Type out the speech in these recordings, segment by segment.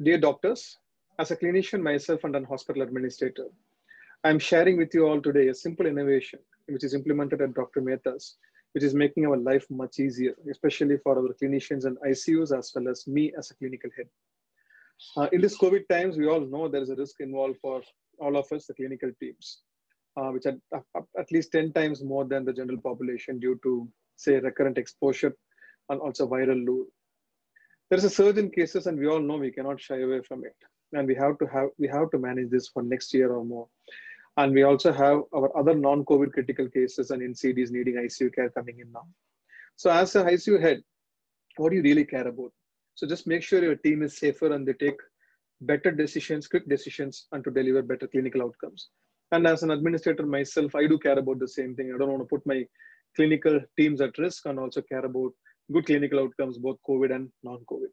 Dear doctors, as a clinician myself and an hospital administrator, I'm sharing with you all today a simple innovation which is implemented at Dr. Mehta's, which is making our life much easier, especially for our clinicians and ICUs as well as me as a clinical head. Uh, in this COVID times, we all know there is a risk involved for all of us, the clinical teams, uh, which are at least 10 times more than the general population due to, say, recurrent exposure and also viral load. There is a surge in cases, and we all know we cannot shy away from it. And we have to have we have to manage this for next year or more. And we also have our other non-COVID critical cases and NCDs needing ICU care coming in now. So as an ICU head, what do you really care about? So just make sure your team is safer and they take better decisions, quick decisions, and to deliver better clinical outcomes. And as an administrator myself, I do care about the same thing. I don't want to put my clinical teams at risk and also care about good clinical outcomes, both COVID and non-COVID.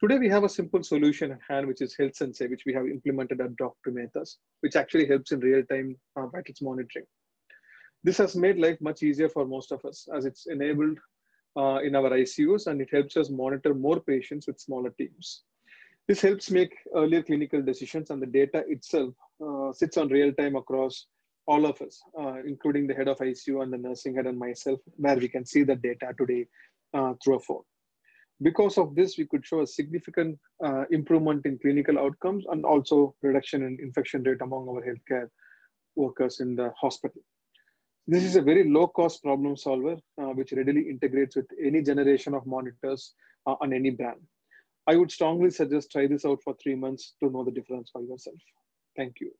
Today, we have a simple solution at hand, which is Health Sensei, which we have implemented at Dr. Mehta's, which actually helps in real-time uh, vitals monitoring. This has made life much easier for most of us as it's enabled uh, in our ICUs and it helps us monitor more patients with smaller teams. This helps make earlier clinical decisions and the data itself uh, sits on real time across all of us, uh, including the head of ICU and the nursing head and myself, where we can see the data today uh, through a phone. Because of this, we could show a significant uh, improvement in clinical outcomes and also reduction in infection rate among our healthcare workers in the hospital. This is a very low cost problem solver, uh, which readily integrates with any generation of monitors uh, on any brand. I would strongly suggest try this out for three months to know the difference for yourself. Thank you.